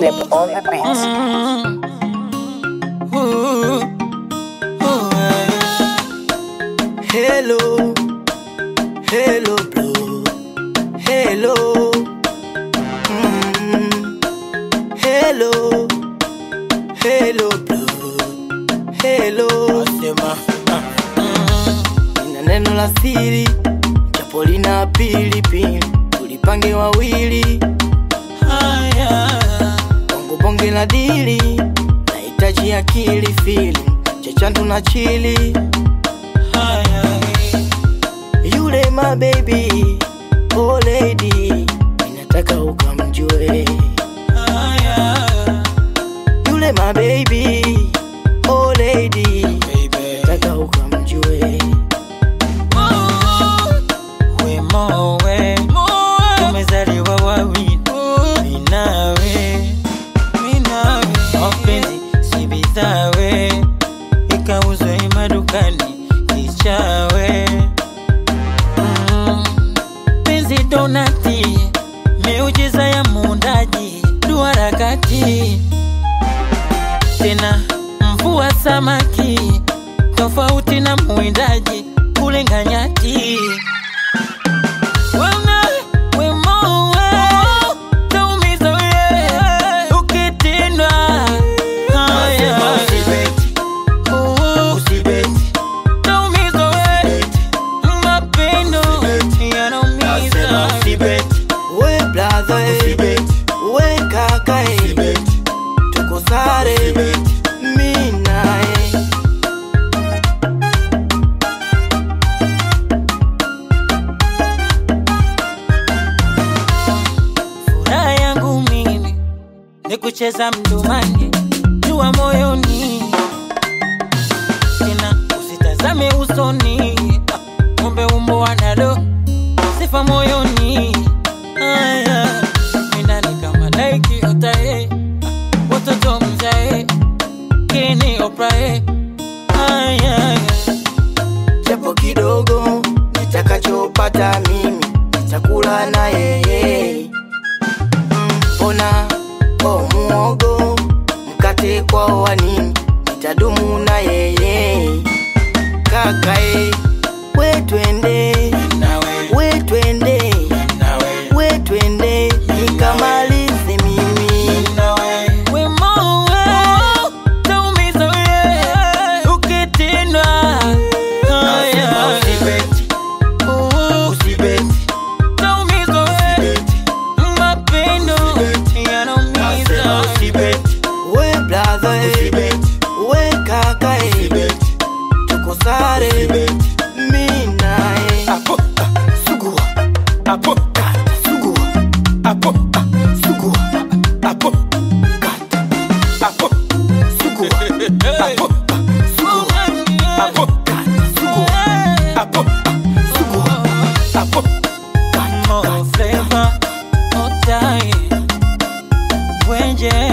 Flip on the beats. Hello, hello blue, hello, mm, hello, hello blue, hello. Asema, ina neno la siri, japo lina pilipili, tulipange wawili. Haya, bongo bonge la dili, nahitaji akili fili, chachandu na chili. Yule my baby, ikauzwe madukani kichawe. Mm. penzi donati miujiza ya muundaji duarakati tena mvua samaki tofauti na muindaji kulenga We brother, we kaka, eh, tuko sare, mi naye. Furaha yangu mimi ni kucheza mdomani, jua moyoni, tena usitazame usoni, kumbe ng'ombe umbo wanalo. Sifa moyoni. Aya, japo kidogo nitakachopata mimi nitakula na yeye. Mbona kwa body midnight. Apota suguwa, apota ah, suguwa, apota suguwa, apota apota ah, suguwa, apota suguwa, apota suguwa, apota suguwa, apota. Flavor, oh, yeah.